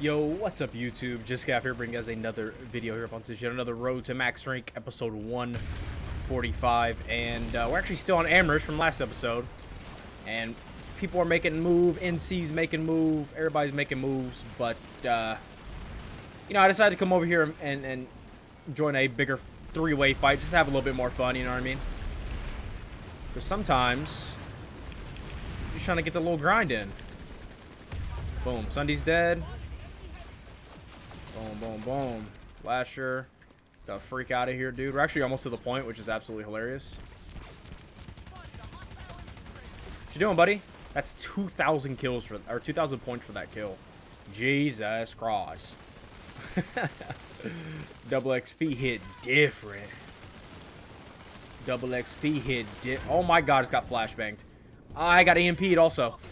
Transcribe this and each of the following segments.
Yo, what's up YouTube? Just Gav here bringing you guys another video here on this yet another Road to Max Rank episode 145 and uh, we're actually still on Amerish from last episode and people are making move, NC's making move, everybody's making moves but uh, you know I decided to come over here and, and join a bigger three-way fight just have a little bit more fun, you know what I mean? Because sometimes you're trying to get the little grind in. Boom, Sundy's dead. Boom, boom, boom. Lasher. The freak out of here, dude. We're actually almost to the point, which is absolutely hilarious. What you doing, buddy? That's 2,000 kills for, or 2,000 points for that kill. Jesus Christ. Double XP hit different. Double XP hit di Oh my god, it's got flashbanged. I got EMP'd also.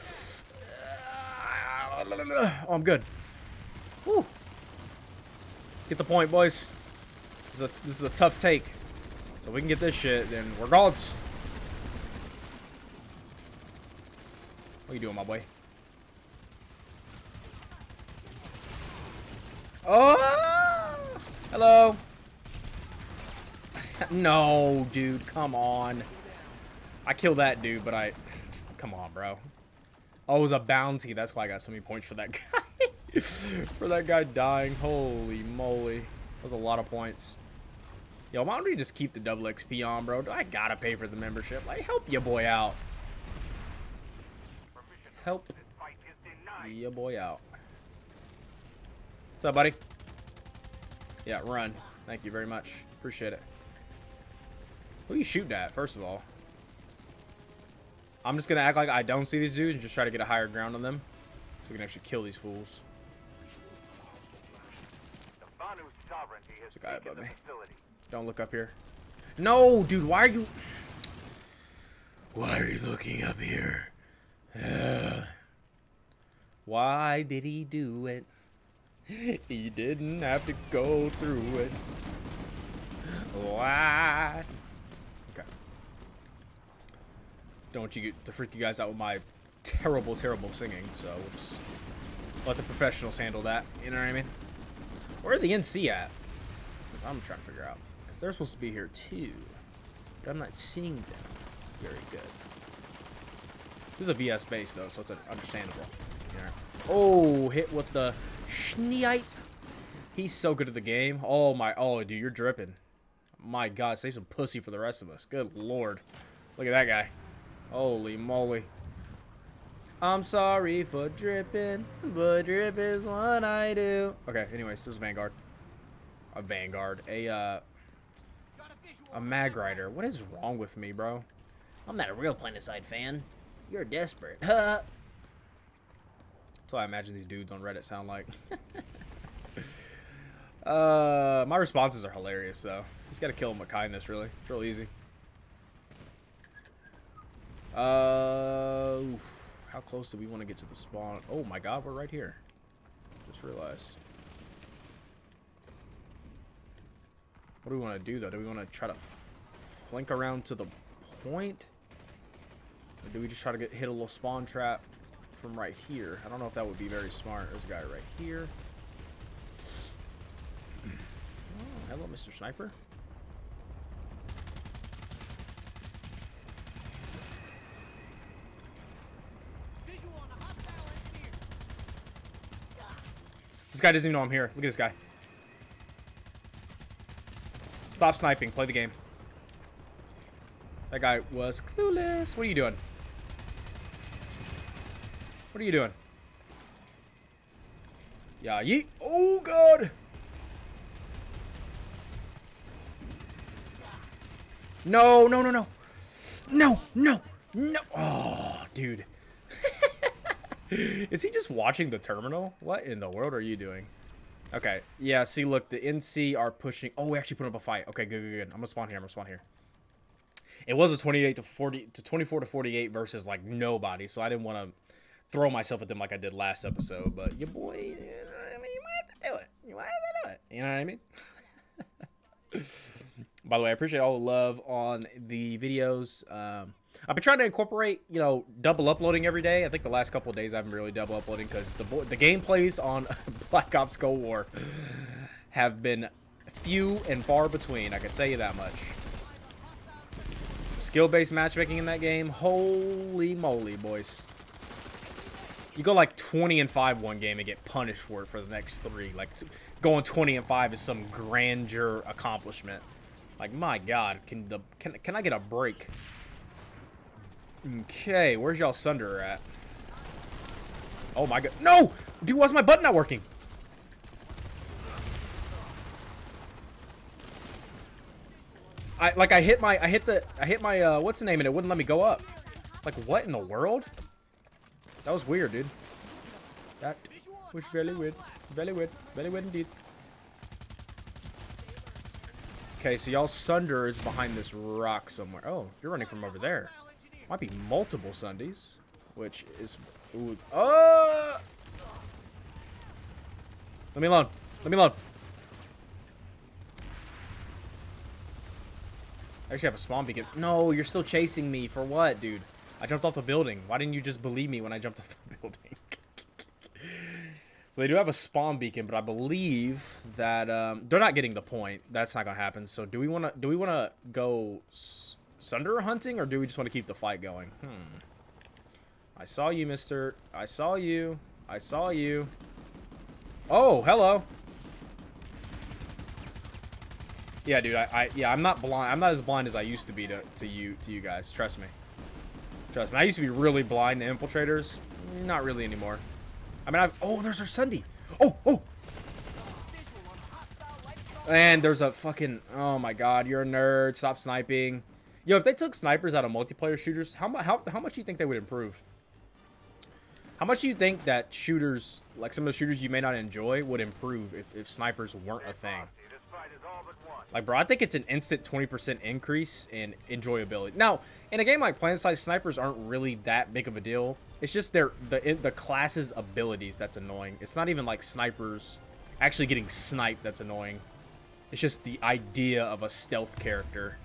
Oh, I'm good. Woo. Get the point, boys. This is, a, this is a tough take. So we can get this shit, then we're gods. What are you doing, my boy? Oh! Hello. no, dude. Come on. I killed that dude, but I... Come on, bro. Oh, it was a bounty. That's why I got so many points for that guy. for that guy dying. Holy moly. That was a lot of points. Yo, why don't we just keep the double XP on, bro? I gotta pay for the membership. Like, help your boy out. Help your boy out. What's up, buddy? Yeah, run. Thank you very much. Appreciate it. Who you shooting at, first of all? I'm just gonna act like I don't see these dudes and just try to get a higher ground on them. So we can actually kill these fools. There's a guy above me. Don't look up here. No, dude, why are you... Why are you looking up here? Uh, why did he do it? He didn't have to go through it. Why? Okay. Don't you get, to freak you guys out with my terrible, terrible singing, so we'll just let the professionals handle that. You know what I mean? Where are the NC at? I'm trying to figure out. Because they're supposed to be here too. But I'm not seeing them very good. This is a VS base though, so it's understandable. Oh, hit with the Schneite. He's so good at the game. Oh my, oh dude, you're dripping. My god, save some pussy for the rest of us. Good lord. Look at that guy. Holy moly. I'm sorry for dripping, but drip is what I do. Okay, anyways, there's Vanguard. A Vanguard. A, uh... A Magrider. What is wrong with me, bro? I'm not a real Planetside fan. You're desperate. That's what I imagine these dudes on Reddit sound like. uh, my responses are hilarious, though. Just gotta kill them with kindness, really. It's real easy. Uh, how close do we want to get to the spawn? Oh my god, we're right here. Just realized. What do we want to do, though? Do we want to try to flank around to the point? Or do we just try to get hit a little spawn trap from right here? I don't know if that would be very smart. There's a guy right here. Oh, hello, Mr. Sniper. This guy doesn't even know I'm here. Look at this guy. Stop sniping. Play the game. That guy was clueless. What are you doing? What are you doing? Yeah, yeet. Oh, God. No, no, no, no. No, no, no. Oh, dude. Is he just watching the terminal? What in the world are you doing? Okay, yeah, see, look, the NC are pushing. Oh, we actually put up a fight. Okay, good, good, good. I'm gonna spawn here. I'm gonna spawn here. It was a 28 to 40 to 24 to 48 versus like nobody, so I didn't want to throw myself at them like I did last episode. But your boy, you, know what I mean, you might have to do it. You might have to do it. You know what I mean? By the way, I appreciate all the love on the videos. Um, I've been trying to incorporate, you know, double uploading every day. I think the last couple days I haven't really double uploading because the the gameplays on Black Ops Cold War have been few and far between. I can tell you that much. Skill-based matchmaking in that game, holy moly, boys. You go like 20 and 5 one game and get punished for it for the next three. Like going 20 and 5 is some grandeur accomplishment. Like my god, can the can can I get a break? Okay, where's y'all Sunder at? Oh my god. No! Dude, why's my button not working? I like I hit my I hit the I hit my uh what's the name and it wouldn't let me go up. Like what in the world? That was weird, dude. That was very weird. Very weird. Very weird indeed. Okay, so y'all Sunder is behind this rock somewhere. Oh, you're running from over there. Might be multiple Sundies, which is... Ooh, uh, Let me alone. Let me alone. I actually have a spawn beacon. No, you're still chasing me. For what, dude? I jumped off the building. Why didn't you just believe me when I jumped off the building? so they do have a spawn beacon, but I believe that um, they're not getting the point. That's not gonna happen. So do we want to do we want to go Sunder hunting, or do we just want to keep the fight going? Hmm. I saw you, mister. I saw you. I saw you. Oh, hello. Yeah, dude. I, I, yeah, I'm not blind. I'm not as blind as I used to be to, to you, to you guys. Trust me. Trust me. I used to be really blind to infiltrators. Not really anymore. I mean, I've. Oh, there's our Sundy. Oh, oh. And there's a fucking. Oh my God, you're a nerd. Stop sniping. Yo, if they took snipers out of multiplayer shooters, how, how, how much do you think they would improve? How much do you think that shooters, like some of the shooters you may not enjoy, would improve if, if snipers weren't a thing? Like, bro, I think it's an instant 20% increase in enjoyability. Now, in a game like PlanetSide, snipers aren't really that big of a deal. It's just their the the class's abilities that's annoying. It's not even like snipers actually getting sniped that's annoying. It's just the idea of a stealth character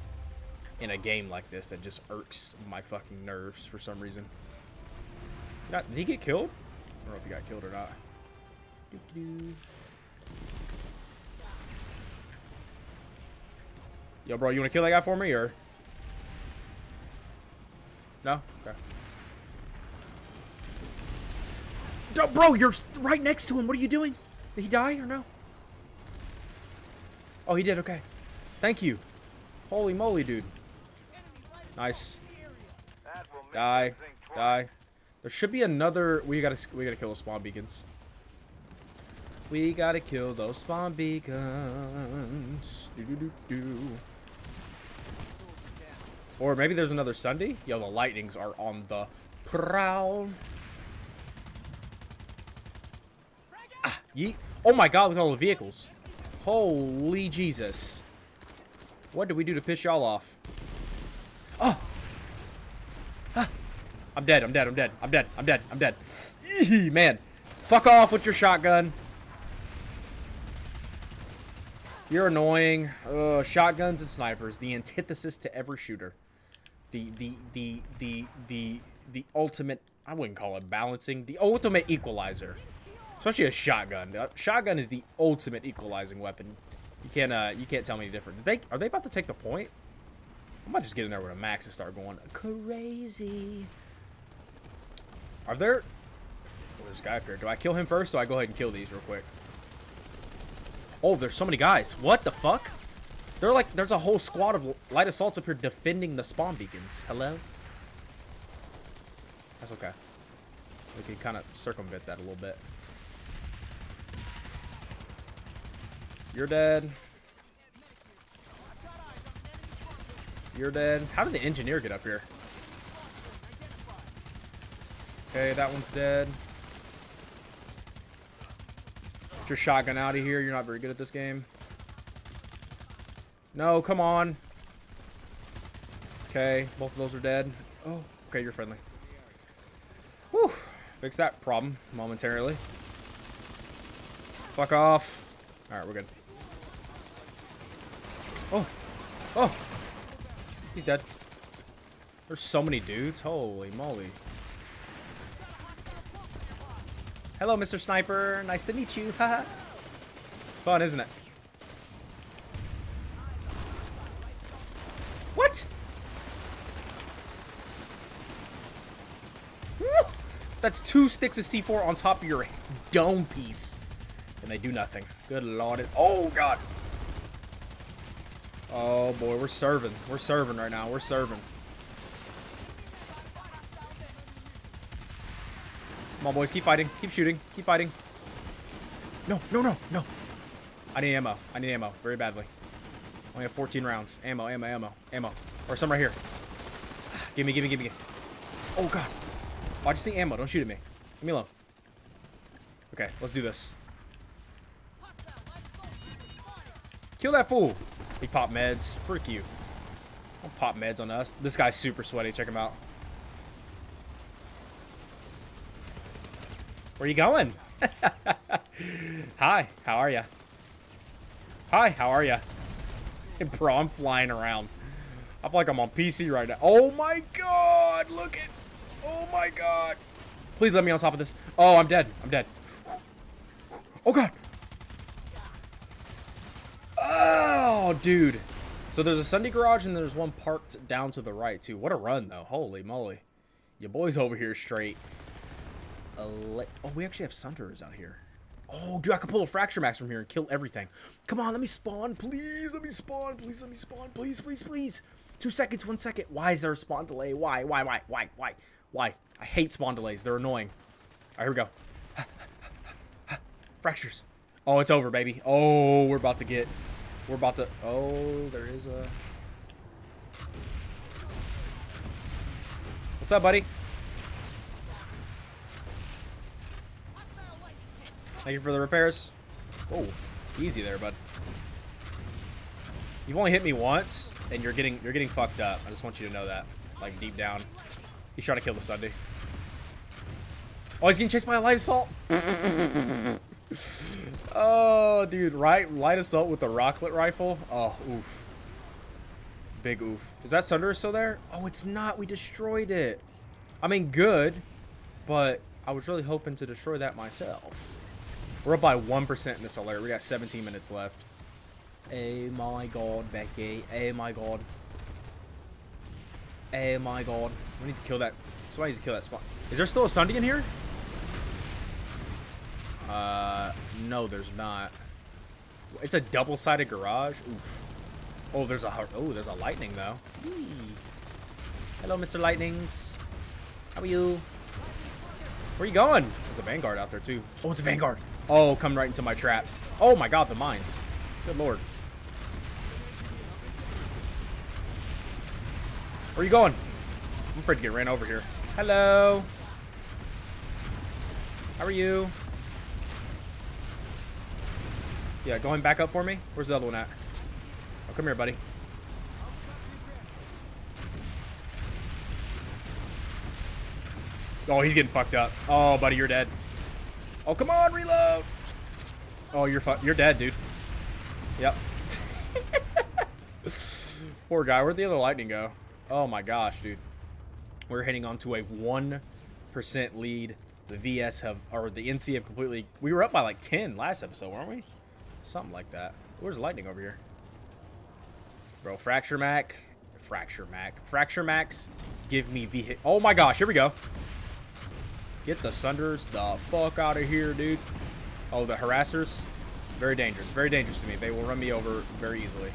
in a game like this that just irks my fucking nerves for some reason. Not, did he get killed? I don't know if he got killed or not. Doo -doo. Yo, bro, you want to kill that guy for me, or? No? Okay. Yo, bro, you're right next to him. What are you doing? Did he die or no? Oh, he did. Okay. Thank you. Holy moly, dude. Nice. Die. Die. There should be another... We gotta, we gotta kill those spawn beacons. We gotta kill those spawn beacons. Do do do do. Or maybe there's another Sundy. Yo, the lightnings are on the prowl. Ah, yeet. Oh my god, look at all the vehicles. Holy Jesus. What did we do to piss y'all off? Oh! Ah. I'm dead, I'm dead, I'm dead, I'm dead, I'm dead, I'm dead. Eee, man. Fuck off with your shotgun. You're annoying. Uh, shotguns and snipers, the antithesis to every shooter the the the the the the ultimate I wouldn't call it balancing, the ultimate equalizer. Especially a shotgun. Shotgun is the ultimate equalizing weapon. You can't uh you can't tell me any different. Did they are they about to take the point? I might just get in there with a max and start going crazy. Are there oh, there's a guy up here. Do I kill him first or do I go ahead and kill these real quick? Oh, there's so many guys. What the fuck? They're like, there's a whole squad of light assaults up here defending the spawn beacons. Hello? That's okay. We can kind of circumvent that a little bit. You're dead. You're dead. How did the engineer get up here? Okay, that one's dead. Get your shotgun out of here. You're not very good at this game. No, come on. Okay, both of those are dead. Oh, okay, you're friendly. Whew. Fix that problem momentarily. Fuck off. Alright, we're good. Oh. Oh. He's dead. There's so many dudes. Holy moly. Hello, Mr. Sniper. Nice to meet you. Haha. it's fun, isn't it? What? That's two sticks of C4 on top of your dome piece. And they do nothing. Good lord. Oh, God. Oh, boy. We're serving. We're serving right now. We're serving. Come on, boys. Keep fighting. Keep shooting. Keep fighting. No, no, no, no. I need ammo. I need ammo. Very badly. Only have 14 rounds. Ammo, ammo, ammo, ammo. Or some right here. Give me, give me, give me. Oh, God. Oh, I just need ammo. Don't shoot at me. Leave me alone. Okay, let's do this. Kill that fool. He pop meds. Freak you. Don't pop meds on us. This guy's super sweaty. Check him out. Where are you going? Hi, how are you? Hi, how are ya? Bro, I'm flying around. I feel like I'm on PC right now. Oh my god, look at... Oh my god. Please let me on top of this. Oh, I'm dead. I'm dead. Oh god. Ah. Oh, dude. So there's a Sundy garage and there's one parked down to the right too. What a run though. Holy moly. Your boy's over here straight. oh, we actually have Sunderers out here. Oh, dude, I can pull a Fracture Max from here and kill everything. Come on, let me spawn, please. Let me spawn, please. Let me spawn, please, please, please. Two seconds, one second. Why is there a spawn delay? Why, why, why, why, why, why? I hate spawn delays. They're annoying. All right, here we go. Fractures. Oh, it's over, baby. Oh, we're about to get... We're about to... Oh, there is a... What's up, buddy? Thank you for the repairs. Oh, easy there, bud. You've only hit me once, and you're getting you're getting fucked up. I just want you to know that, like deep down. He's trying to kill the Sundy. Oh, he's getting chased by a light assault. oh, dude, right, light assault with the rocklet rifle. Oh, oof. Big oof. Is that Sunder still there? Oh, it's not. We destroyed it. I mean, good, but I was really hoping to destroy that myself. We're up by 1% in this alert. We got 17 minutes left. Oh my god, Becky. Oh my god. Oh my god. We need to kill that. Somebody needs to kill that spot. Is there still a Sundy in here? Uh, no, there's not. It's a double-sided garage. Oof. Oh, there's a oh, there's a lightning though. Eee. Hello, Mr. Lightnings. How are you? Where are you going? There's a Vanguard out there too. Oh, it's a Vanguard. Oh, come right into my trap. Oh my god, the mines. Good lord. Where are you going? I'm afraid to get ran over here. Hello. How are you? Yeah, going back up for me? Where's the other one at? Oh, come here, buddy. Oh, he's getting fucked up. Oh, buddy, you're dead. Oh, come on, reload. Oh, you're fu you're dead, dude. Yep. Poor guy. Where'd the other lightning go? Oh my gosh, dude. We're heading on to a 1% lead. The VS have, or the NC have completely, we were up by like 10 last episode, weren't we? Something like that. Where's lightning over here? Bro, Fracture Max. Fracture Max. Fracture Max. Give me V. Oh my gosh, here we go. Get the Sunders the fuck out of here, dude. Oh, the harassers. Very dangerous. Very dangerous to me. They will run me over very easily.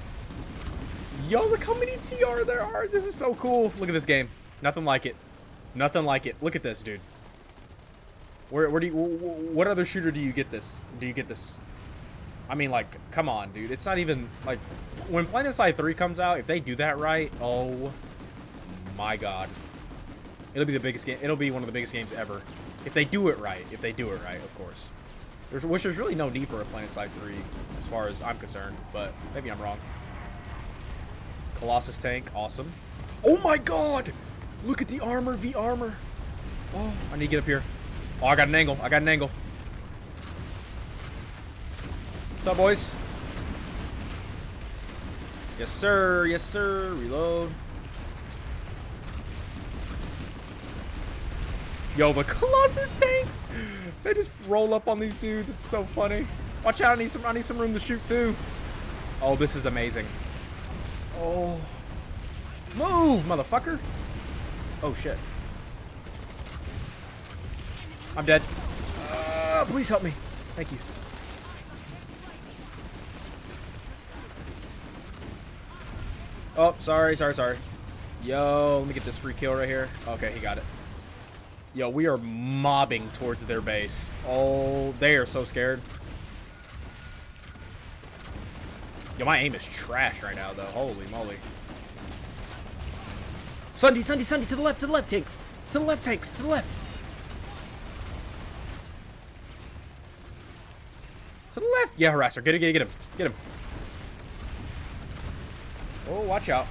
Yo, look how many TR there are. This is so cool. Look at this game. Nothing like it. Nothing like it. Look at this, dude. Where, where do you, what other shooter do you get this? Do you get this? I mean, like, come on, dude. It's not even, like, when PlanetSide 3 comes out, if they do that right, oh my god. It'll be the biggest game. It'll be one of the biggest games ever. If they do it right. If they do it right, of course. There's, which there's really no need for a PlanetSide 3 as far as I'm concerned, but maybe I'm wrong. Colossus tank, awesome. Oh my god! Look at the armor, V armor. Oh, I need to get up here. Oh, I got an angle. I got an angle. What's up, boys? Yes, sir. Yes, sir. Reload. Yo, the Colossus tanks! They just roll up on these dudes. It's so funny. Watch out, I need some, I need some room to shoot too. Oh, this is amazing. Oh. Move, motherfucker. Oh, shit. I'm dead. Uh, please help me. Thank you. Oh, sorry, sorry, sorry. Yo, let me get this free kill right here. Okay, he got it. Yo, we are mobbing towards their base. Oh, they are so scared. Yo, my aim is trash right now, though. Holy moly. Sundy, Sundy, Sundy, to the left, to the left, tanks. To the left, tanks, to the left. To the left. Yeah, harasser. Get it, get it, get him. Get him. Watch out.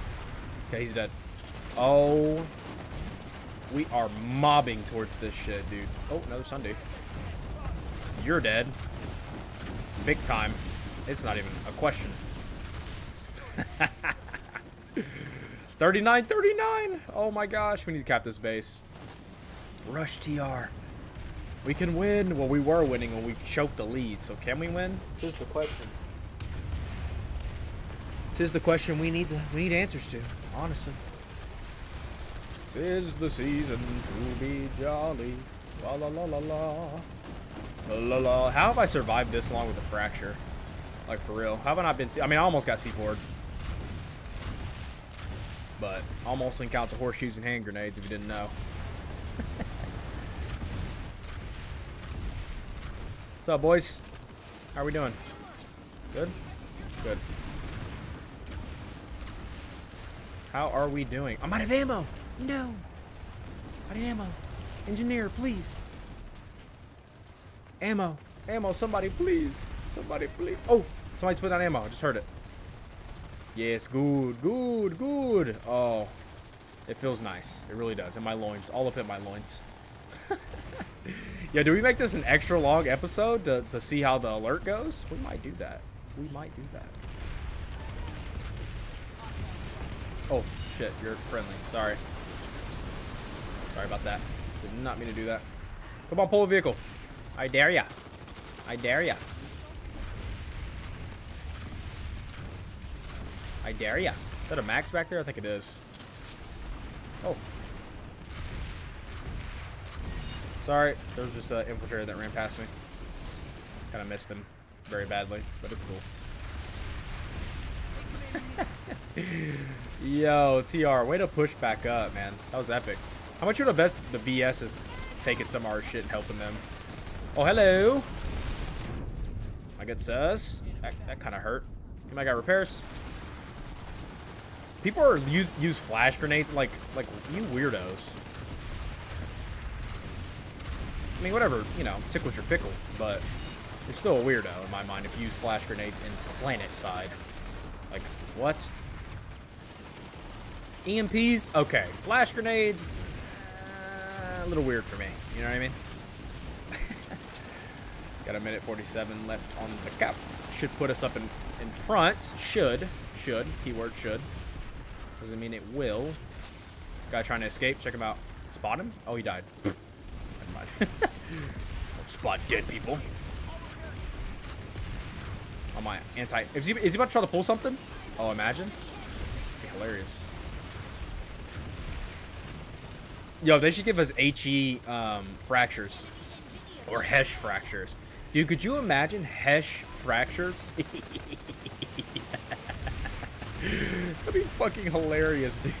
Okay, he's dead. Oh. We are mobbing towards this shit, dude. Oh, another Sundy. You're dead. Big time. It's not even a question. 39, 39. Oh my gosh, we need to cap this base. Rush TR. We can win. Well, we were winning when we've choked the lead. So can we win? Tis the question. Tis the question we need to we need answers to, honestly. Tis the season to be jolly. La la la la la. La la. How have I survived this long with a fracture? Like for real. How have I not been? I mean, I almost got C4'd. But almost in counts of horseshoes and hand grenades if you didn't know. What's up, boys? How are we doing? Good? Good. How are we doing? I'm out of ammo! No! Out of ammo. Engineer, please. Ammo. Ammo, somebody, please. Somebody, please. Oh! Somebody's put down ammo. I just heard it. Yes, good, good, good. Oh, it feels nice. It really does. In my loins. All up in my loins. yeah, do we make this an extra long episode to, to see how the alert goes? We might do that. We might do that. Oh, shit. You're friendly. Sorry. Sorry about that. Did not mean to do that. Come on, pull a vehicle. I dare ya. I dare ya. I dare ya. Is that a max back there? I think it is. Oh. Sorry, there was just an infiltrator that ran past me. Kind of missed him very badly, but it's cool. Yo, TR, way to push back up, man. That was epic. How much would the best the VS is taking some of our shit and helping them? Oh, hello. I get sus. That, that kind of hurt. I got repairs. People are use use flash grenades like like you weirdos. I mean, whatever, you know, tickles your pickle, but you're still a weirdo in my mind if you use flash grenades in PlanetSide. Like, what? EMPs? Okay. Flash grenades? Uh, a little weird for me. You know what I mean? Got a minute 47 left on the cap. Should put us up in, in front. Should. Should. Keyword should. Doesn't mean it will. Guy trying to escape. Check him out. Spot him? Oh, he died. Never mind. Don't spot dead people. Oh my, anti. Is he, is he about to try to pull something? Oh, imagine. be hilarious. Yo, they should give us HE um, fractures. Or HESH fractures. Dude, could you imagine HESH fractures? That'd be fucking hilarious, dude.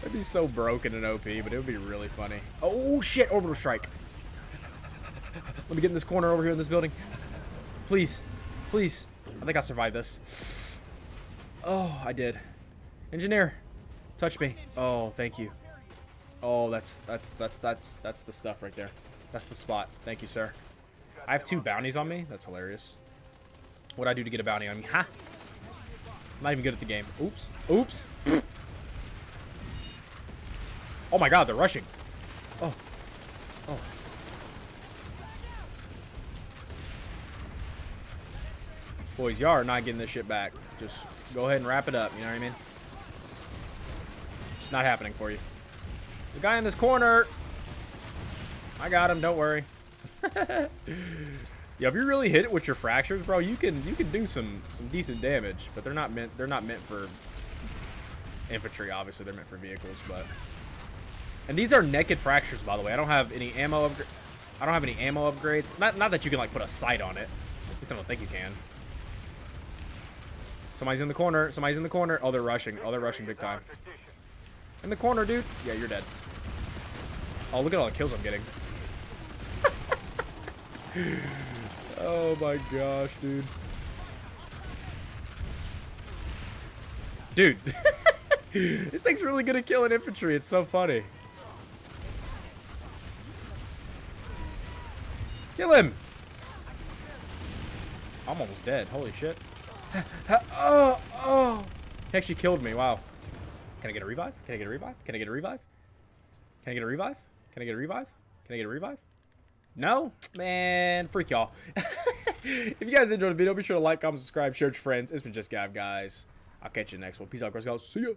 That'd be so broken and OP, but it would be really funny. Oh shit, orbital strike. Let me get in this corner over here in this building. Please. Please. I think I survived this. Oh, I did. Engineer, touch me. Oh, thank you. Oh, that's that's that that's that's the stuff right there. That's the spot. Thank you, sir. I have two bounties on me. That's hilarious. What'd I do to get a bounty on me? Ha! I'm not even good at the game. Oops. Oops. oh my god, they're rushing. Oh. Oh. Boys, y'all are not getting this shit back. Just go ahead and wrap it up, you know what I mean? It's not happening for you. The guy in this corner. I got him. Don't worry. yeah, if you really hit it with your fractures, bro, you can you can do some some decent damage. But they're not meant they're not meant for infantry. Obviously, they're meant for vehicles. But and these are naked fractures, by the way. I don't have any ammo. I don't have any ammo upgrades. Not not that you can like put a sight on it. At least I don't think you can. Somebody's in the corner. Somebody's in the corner. Oh, they're rushing. Oh, they're rushing big time. In the corner, dude. Yeah, you're dead. Oh, look at all the kills I'm getting. oh my gosh, dude. Dude. this thing's really good at killing infantry. It's so funny. Kill him! I'm almost dead. Holy shit. oh, oh. He actually killed me. Wow. Can I get a revive? Can I get a revive? Can I get a revive? Can I get a revive? Can I get a revive? Can I get a revive? No? Man, freak y'all. if you guys enjoyed the video, be sure to like, comment, subscribe, share with your friends. It's been Just Gav, guys. I'll catch you next one. Peace out, guys. See ya.